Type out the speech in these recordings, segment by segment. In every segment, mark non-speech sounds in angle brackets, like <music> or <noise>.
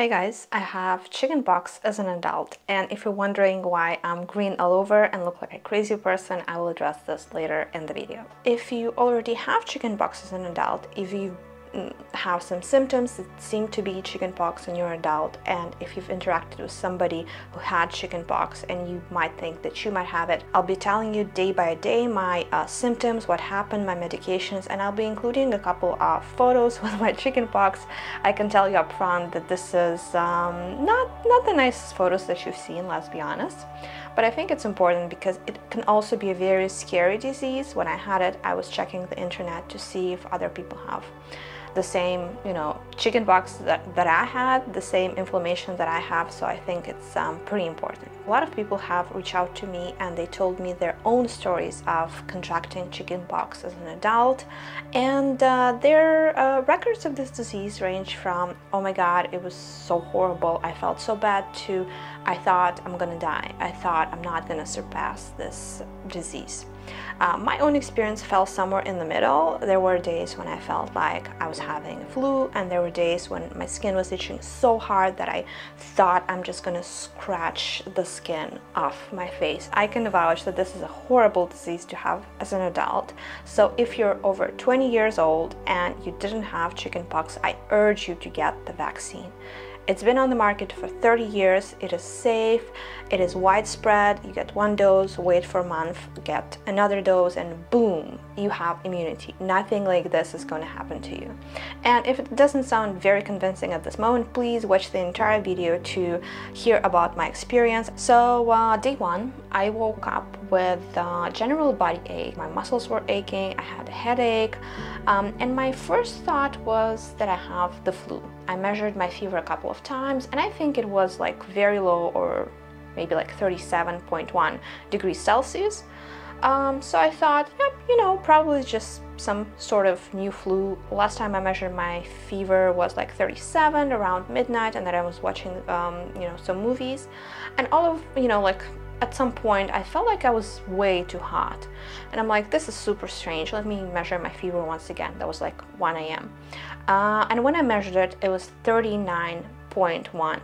Hey guys, I have chickenpox as an adult and if you're wondering why I'm green all over and look like a crazy person, I will address this later in the video. If you already have chickenpox as an adult, if you have some symptoms. That seem to be chickenpox in your adult and if you've interacted with somebody who had chickenpox and you might think that you might have it I'll be telling you day by day my uh, symptoms what happened my medications and I'll be including a couple of photos <laughs> with my chickenpox. I can tell you up front that this is um, not not the nicest photos that you've seen let's be honest. But I think it's important because it can also be a very scary disease. When I had it I was checking the internet to see if other people have the same, you know, chicken pox that, that I had, the same inflammation that I have, so I think it's um, pretty important. A lot of people have reached out to me and they told me their own stories of contracting chicken pox as an adult, and uh, their uh, records of this disease range from, oh my god, it was so horrible, I felt so bad, to I thought I'm gonna die, I thought I'm not gonna surpass this disease. Uh, my own experience fell somewhere in the middle. There were days when I felt like I was having a flu and there were days when my skin was itching so hard that I thought I'm just gonna scratch the skin off my face. I can vouch that this is a horrible disease to have as an adult. So if you're over 20 years old and you didn't have chickenpox, I urge you to get the vaccine. It's been on the market for 30 years, it is safe, it is widespread, you get one dose, wait for a month, get another dose and boom, you have immunity. Nothing like this is going to happen to you. And if it doesn't sound very convincing at this moment, please watch the entire video to hear about my experience. So uh, day one, I woke up with uh, general body ache, my muscles were aching, I had a headache, um, and my first thought was that I have the flu. I measured my fever a couple of times and I think it was like very low or maybe like 37.1 degrees Celsius. Um, so I thought, yep, you know, probably just some sort of new flu. Last time I measured my fever was like 37 around midnight and then I was watching, um, you know, some movies and all of, you know, like at some point I felt like I was way too hot. And I'm like this is super strange. Let me measure my fever once again. That was like 1 a.m. Uh, and when I measured it it was 39.1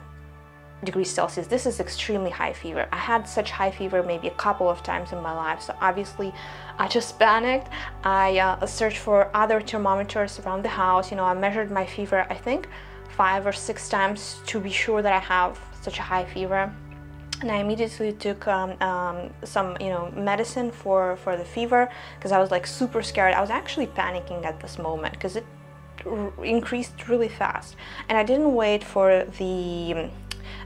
degrees Celsius. This is extremely high fever. I had such high fever maybe a couple of times in my life. So obviously I just <laughs> panicked. I uh, searched for other thermometers around the house. You know I measured my fever I think five or six times to be sure that I have such a high fever and I immediately took um, um, some you know medicine for for the fever because I was like super scared. I was actually panicking at this moment because it increased really fast. And I didn't wait for the um,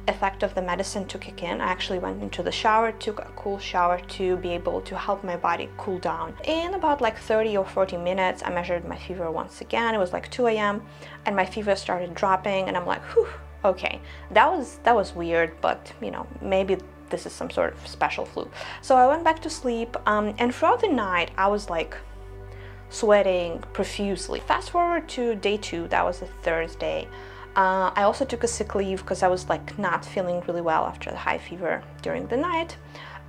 effect of the medicine to kick in. I actually went into the shower took a cool shower to be able to help my body cool down. In about like 30 or 40 minutes I measured my fever once again. It was like 2 a.m and my fever started dropping and I'm like whew okay that was that was weird but you know maybe this is some sort of special flu. So i went back to sleep um, and throughout the night i was like sweating profusely. Fast forward to day two that was a thursday. Uh, i also took a sick leave because i was like not feeling really well after the high fever during the night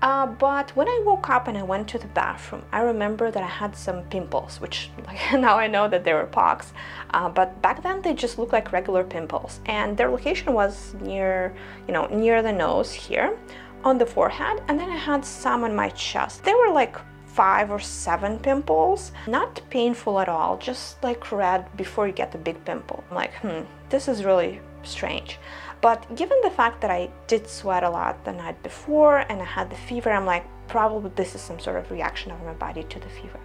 uh, but when I woke up and I went to the bathroom, I remember that I had some pimples, which like, <laughs> now I know that they were pox, uh, but back then they just looked like regular pimples. And their location was near, you know, near the nose here, on the forehead, and then I had some on my chest. They were like five or seven pimples. Not painful at all, just like red before you get the big pimple. I'm like, hmm, this is really strange. But given the fact that I did sweat a lot the night before and I had the fever, I'm like, probably this is some sort of reaction of my body to the fever.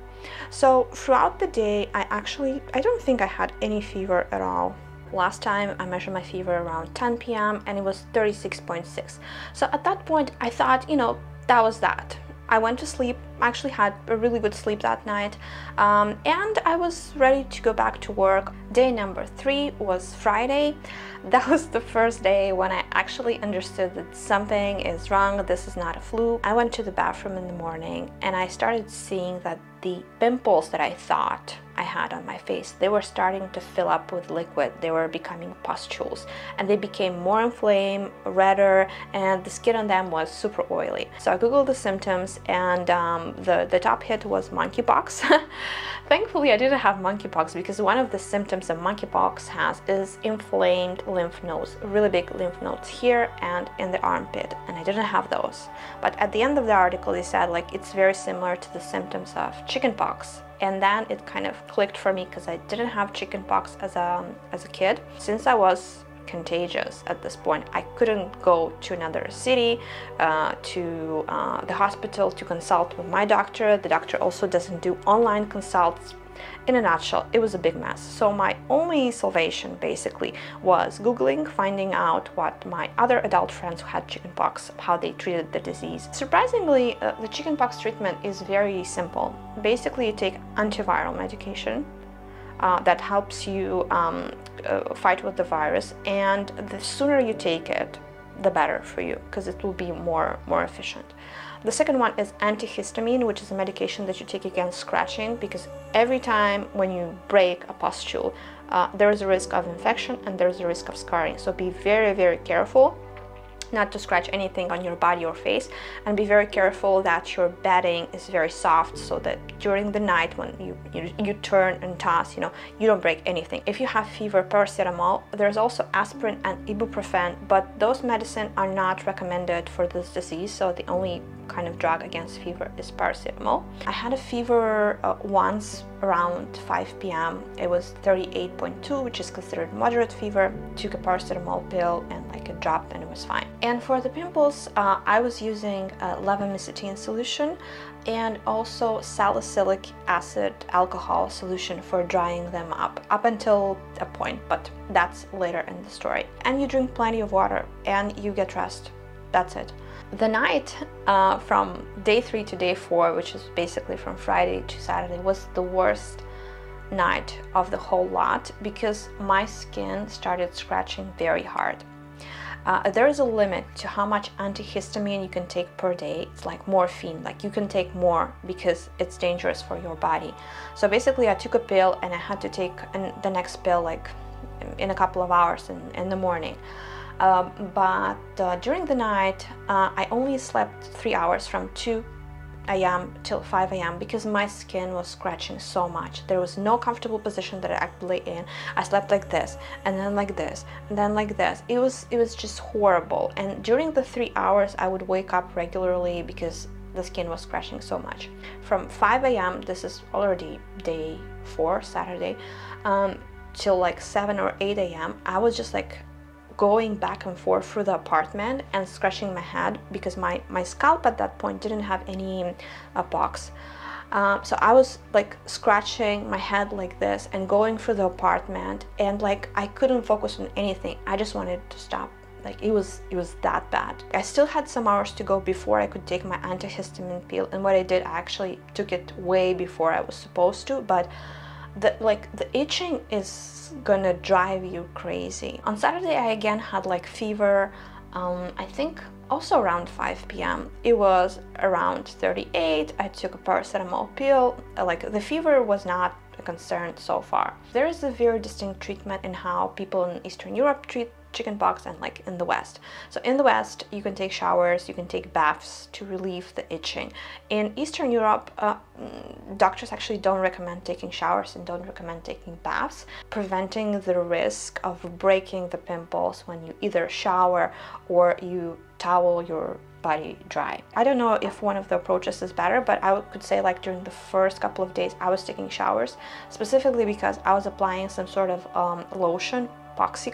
So throughout the day, I actually, I don't think I had any fever at all. Last time I measured my fever around 10 p.m. and it was 36.6. So at that point, I thought, you know, that was that. I went to sleep, actually had a really good sleep that night, um, and I was ready to go back to work. Day number three was Friday. <laughs> That was the first day when I actually understood that something is wrong, this is not a flu. I went to the bathroom in the morning and I started seeing that the pimples that I thought I had on my face. They were starting to fill up with liquid. They were becoming pustules and they became more inflamed, redder, and the skin on them was super oily. So I googled the symptoms and um, the, the top hit was monkeypox. <laughs> Thankfully, I didn't have monkeypox because one of the symptoms that monkeypox has is inflamed lymph nodes, really big lymph nodes here and in the armpit, and I didn't have those. But at the end of the article, they said like it's very similar to the symptoms of chickenpox. And then it kind of clicked for me because I didn't have chickenpox as a, as a kid. Since I was contagious at this point. I couldn't go to another city, uh, to uh, the hospital to consult with my doctor. The doctor also doesn't do online consults. In a nutshell, it was a big mess. So my only salvation basically was Googling, finding out what my other adult friends who had chickenpox, how they treated the disease. Surprisingly, uh, the chickenpox treatment is very simple. Basically, you take antiviral medication, uh, that helps you um, uh, fight with the virus and the sooner you take it the better for you because it will be more more efficient the second one is antihistamine which is a medication that you take against scratching because every time when you break a pustule uh, there is a risk of infection and there is a risk of scarring. So be very very careful not to scratch anything on your body or face and be very careful that your bedding is very soft so that during the night when you, you, you turn and toss you know you don't break anything. If you have fever paracetamol there's also aspirin and ibuprofen but those medicine are not recommended for this disease so the only kind of drug against fever is paracetamol i had a fever uh, once around 5 p.m. It was 38.2, which is considered moderate fever. Took a paracetamol pill and like a drop and it was fine. And for the pimples, uh, I was using a levomycetin solution and also salicylic acid alcohol solution for drying them up, up until a point, but that's later in the story. And you drink plenty of water and you get rest. That's it. The night uh, from day three to day four, which is basically from Friday to Saturday, was the worst night of the whole lot because my skin started scratching very hard. Uh, there is a limit to how much antihistamine you can take per day. It's like morphine, like you can take more because it's dangerous for your body. So basically I took a pill and I had to take an, the next pill like in a couple of hours in, in the morning. Um, but uh, during the night, uh, I only slept three hours from 2 a.m. till 5 a.m. because my skin was scratching so much. There was no comfortable position that I lay in. I slept like this, and then like this, and then like this. It was it was just horrible. And during the three hours, I would wake up regularly because the skin was scratching so much. From 5 a.m. This is already day four, Saturday, um, till like 7 or 8 a.m. I was just like going back and forth through the apartment and scratching my head because my, my scalp at that point didn't have any uh, pox. Uh, so I was like scratching my head like this and going through the apartment and like I couldn't focus on anything. I just wanted to stop. Like it was it was that bad. I still had some hours to go before I could take my antihistamine pill and what I did I actually took it way before I was supposed to but the like the itching is gonna drive you crazy. On saturday i again had like fever um, i think also around 5 p.m it was around 38 i took a paracetamol pill. Like the fever was not a concern so far. There is a very distinct treatment in how people in eastern europe treat chickenpox and like in the West. So in the West, you can take showers, you can take baths to relieve the itching. In Eastern Europe, uh, mm, doctors actually don't recommend taking showers and don't recommend taking baths, preventing the risk of breaking the pimples when you either shower or you towel your body dry. I don't know if one of the approaches is better, but I could say like during the first couple of days I was taking showers, specifically because I was applying some sort of um, lotion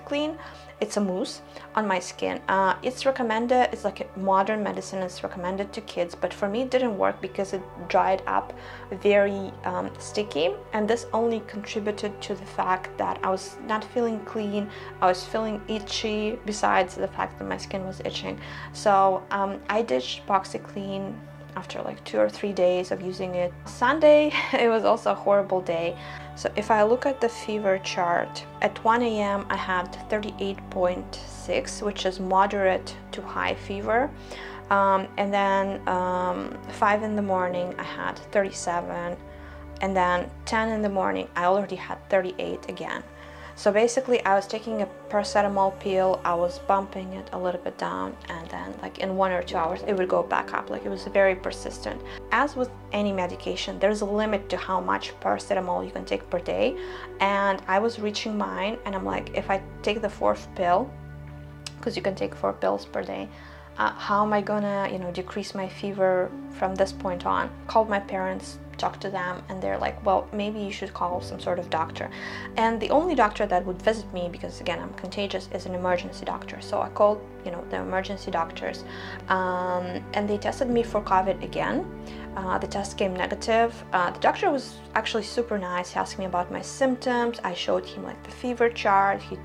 Clean. It's a mousse on my skin. Uh, it's recommended, it's like a modern medicine, it's recommended to kids, but for me it didn't work because it dried up very um, sticky and this only contributed to the fact that I was not feeling clean, I was feeling itchy besides the fact that my skin was itching. So um, I ditched Clean after like two or three days of using it. Sunday, <laughs> it was also a horrible day. So if I look at the fever chart, at 1 a.m. I had 38.6, which is moderate to high fever. Um, and then um, 5 in the morning I had 37 and then 10 in the morning I already had 38 again. So basically I was taking a paracetamol pill, I was bumping it a little bit down and then like in one or two hours it would go back up. Like it was very persistent. As with any medication, there's a limit to how much paracetamol you can take per day. And I was reaching mine and I'm like, if I take the fourth pill, because you can take four pills per day, uh, how am I gonna, you know, decrease my fever from this point on? Called my parents, talked to them and they're like well maybe you should call some sort of doctor and the only doctor that would visit me because again i'm contagious is an emergency doctor so i called you know the emergency doctors um, and they tested me for covid again uh, the test came negative. Uh, the doctor was actually super nice. He asked me about my symptoms. I showed him like the fever chart. He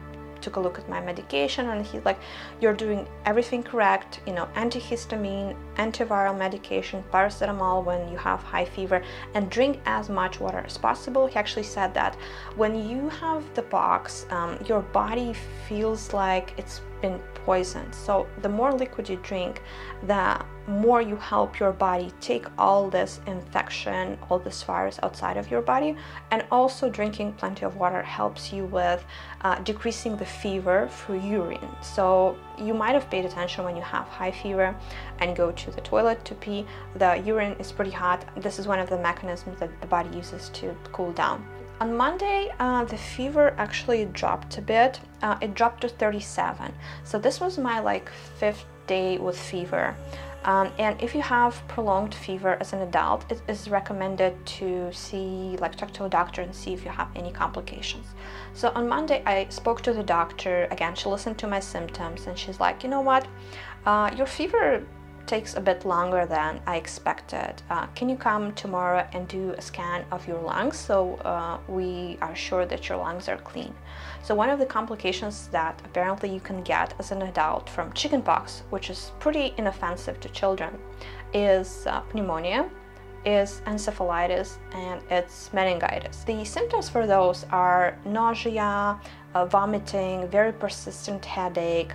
took a look at my medication and he's like you're doing everything correct you know antihistamine antiviral medication paracetamol when you have high fever and drink as much water as possible. He actually said that when you have the pox um, your body feels like it's been poisoned so the more liquid you drink the more you help your body take all this infection, all this virus outside of your body. And also drinking plenty of water helps you with uh, decreasing the fever through urine. So you might have paid attention when you have high fever and go to the toilet to pee, the urine is pretty hot. This is one of the mechanisms that the body uses to cool down. On Monday, uh, the fever actually dropped a bit. Uh, it dropped to 37. So this was my like fifth day with fever. Um, and if you have prolonged fever as an adult, it is recommended to see, like talk to a doctor and see if you have any complications. So on Monday, I spoke to the doctor. Again, she listened to my symptoms and she's like, you know what, uh, your fever takes a bit longer than I expected. Uh, can you come tomorrow and do a scan of your lungs so uh, we are sure that your lungs are clean? So one of the complications that apparently you can get as an adult from chickenpox, which is pretty inoffensive to children, is uh, pneumonia, is encephalitis, and it's meningitis. The symptoms for those are nausea, uh, vomiting, very persistent headache,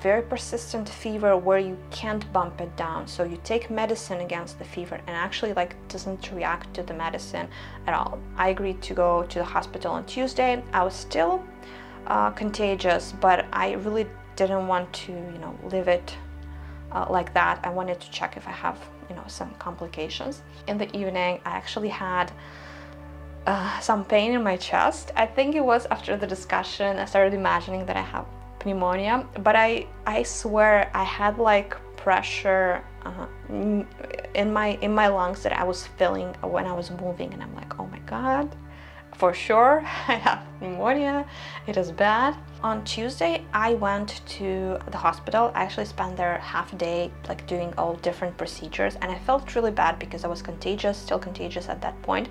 very persistent fever where you can't bump it down. So you take medicine against the fever and actually like doesn't react to the medicine at all. I agreed to go to the hospital on Tuesday. I was still uh, contagious, but I really didn't want to, you know, leave it uh, like that. I wanted to check if I have, you know, some complications. In the evening, I actually had uh, some pain in my chest. I think it was after the discussion, I started imagining that I have pneumonia, but I, I swear I had like pressure uh, in my in my lungs that I was feeling when I was moving and I'm like, oh my god, for sure <laughs> I have pneumonia, it is bad. On Tuesday, I went to the hospital. I actually spent there half a day, like doing all different procedures, and I felt really bad because I was contagious, still contagious at that point.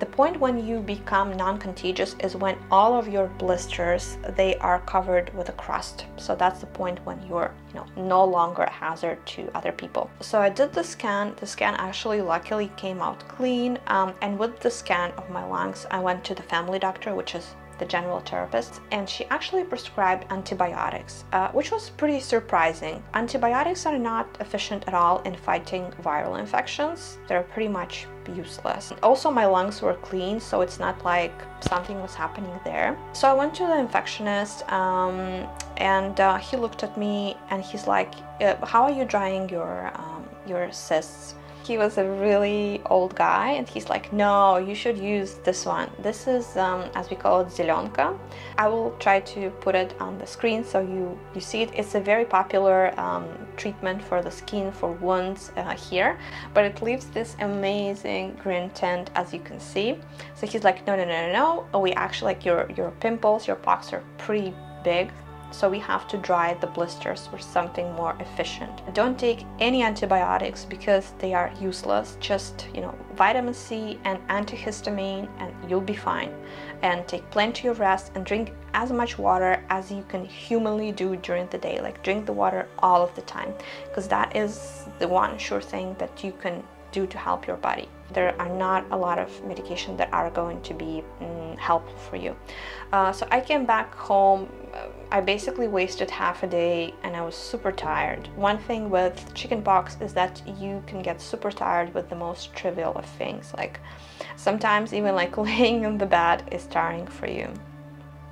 The point when you become non-contagious is when all of your blisters, they are covered with a crust. So that's the point when you're, you know, no longer a hazard to other people. So I did the scan. The scan actually luckily came out clean, um, and with the scan of my lungs, I went to the family doctor, which is the general therapist, and she actually prescribed antibiotics, uh, which was pretty surprising. Antibiotics are not efficient at all in fighting viral infections. They're pretty much useless. Also, my lungs were clean, so it's not like something was happening there. So I went to the infectionist, um, and uh, he looked at me, and he's like, uh, "How are you drying your um, your cysts?" He was a really old guy and he's like, no, you should use this one. This is, um, as we call it, zelenka I will try to put it on the screen so you, you see it. It's a very popular um, treatment for the skin, for wounds uh, here, but it leaves this amazing green tint as you can see. So he's like, no, no, no, no, no. We actually, like your, your pimples, your pox are pretty big so we have to dry the blisters with something more efficient. Don't take any antibiotics because they are useless. Just, you know, vitamin C and antihistamine and you'll be fine. And take plenty of rest and drink as much water as you can humanly do during the day. Like drink the water all of the time because that is the one sure thing that you can do to help your body. There are not a lot of medication that are going to be mm, helpful for you. Uh, so I came back home. I basically wasted half a day and I was super tired. One thing with chickenpox is that you can get super tired with the most trivial of things. Like sometimes even like <laughs> laying in the bed is tiring for you.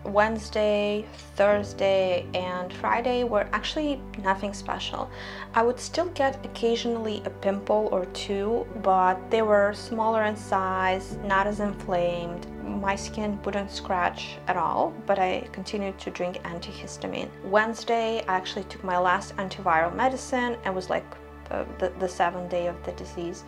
Wednesday, Thursday, and Friday were actually nothing special. I would still get occasionally a pimple or two, but they were smaller in size, not as inflamed. My skin wouldn't scratch at all, but I continued to drink antihistamine. Wednesday, I actually took my last antiviral medicine. It was like the, the seventh day of the disease,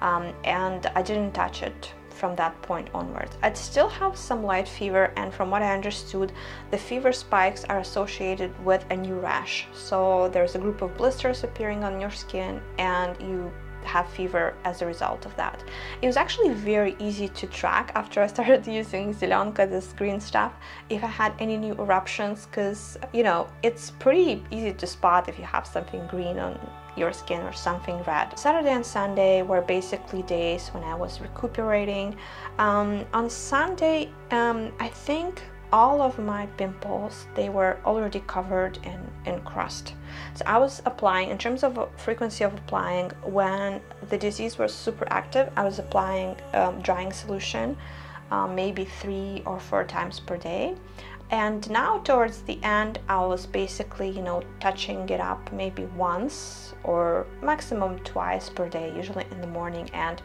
um, and I didn't touch it from that point onwards. I'd still have some light fever and from what I understood the fever spikes are associated with a new rash. So there's a group of blisters appearing on your skin and you have fever as a result of that. It was actually very easy to track after I <laughs> started using Zelionka, this green stuff, if I had any new eruptions because, you know, it's pretty easy to spot if you have something green on your skin or something red. Saturday and Sunday were basically days when I was recuperating. Um, on Sunday, um, I think all of my pimples they were already covered in, in crust so I was applying in terms of frequency of applying when the disease was super active I was applying um, drying solution um, maybe three or four times per day and now towards the end I was basically you know touching it up maybe once or maximum twice per day usually in the morning and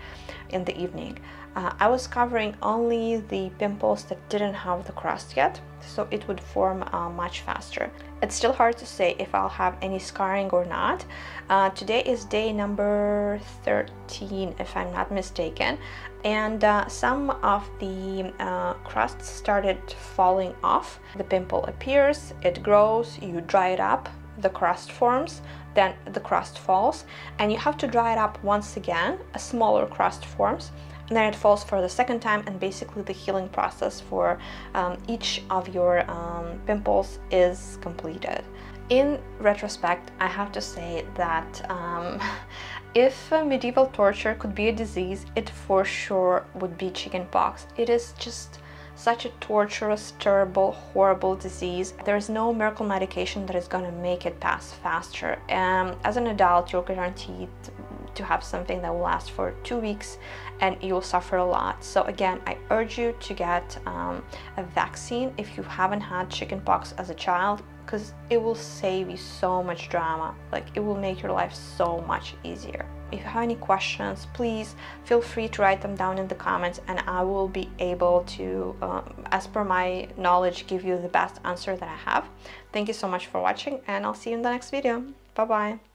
in the evening. Uh, I was covering only the pimples that didn't have the crust yet so it would form uh, much faster. It's still hard to say if I'll have any scarring or not. Uh, today is day number 13 if I'm not mistaken and uh, some of the uh, crusts started falling off. The pimple appears, it grows, you dry it up, the crust forms, then the crust falls, and you have to dry it up once again, a smaller crust forms, and then it falls for the second time and basically the healing process for um, each of your um, pimples is completed. In retrospect, I have to say that um, <laughs> if medieval torture could be a disease, it for sure would be chickenpox. It is just such a torturous, terrible, horrible disease. There is no miracle medication that is going to make it pass faster. Um, as an adult, you're guaranteed to have something that will last for two weeks and you'll suffer a lot. So again, I urge you to get um, a vaccine if you haven't had chickenpox as a child because it will save you so much drama. Like it will make your life so much easier. If you have any questions, please feel free to write them down in the comments and I will be able to, um, as per my knowledge, give you the best answer that I have. Thank you so much for watching and I'll see you in the next video. Bye bye.